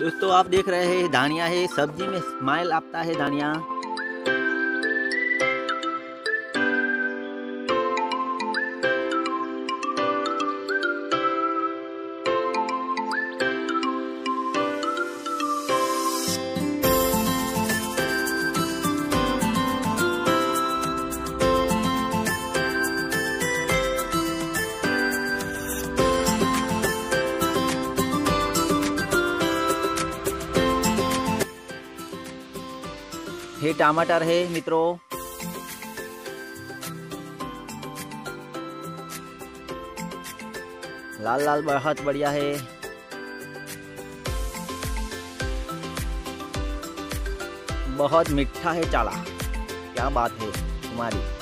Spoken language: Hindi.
दोस्तों आप देख रहे हैं धानिया है सब्ज़ी में स्माइल आता है धानिया। हे टमाटर है मित्रों। लाल लाल बहुत बढ़िया है। बहुत मीठा है चाला। क्या बात है तुम्हारी।